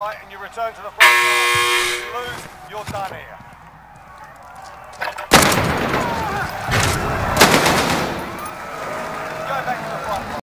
and you return to the front. You lose, you're done here.